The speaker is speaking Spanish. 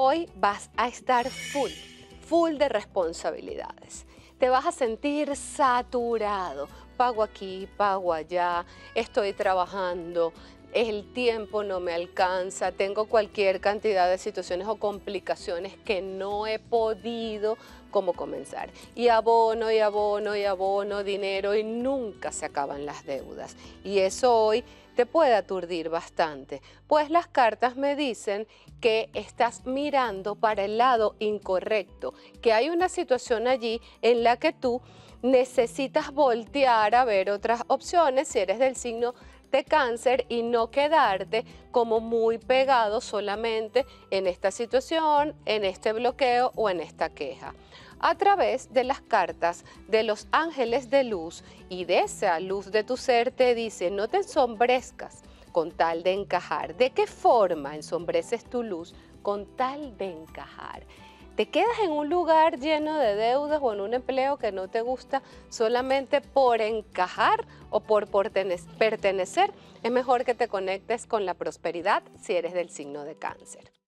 Hoy vas a estar full, full de responsabilidades. Te vas a sentir saturado. Pago aquí, pago allá, estoy trabajando, el tiempo no me alcanza, tengo cualquier cantidad de situaciones o complicaciones que no he podido como comenzar. Y abono y abono y abono dinero y nunca se acaban las deudas. Y eso hoy te puede aturdir bastante, pues las cartas me dicen que estás mirando para el lado incorrecto, que hay una situación allí en la que tú necesitas voltear a ver otras opciones si eres del signo de cáncer y no quedarte como muy pegado solamente en esta situación, en este bloqueo o en esta queja. A través de las cartas de los ángeles de luz y de esa luz de tu ser te dice, no te ensombrezcas con tal de encajar. ¿De qué forma ensombreces tu luz? Con tal de encajar te quedas en un lugar lleno de deudas o en un empleo que no te gusta solamente por encajar o por pertenecer, es mejor que te conectes con la prosperidad si eres del signo de cáncer.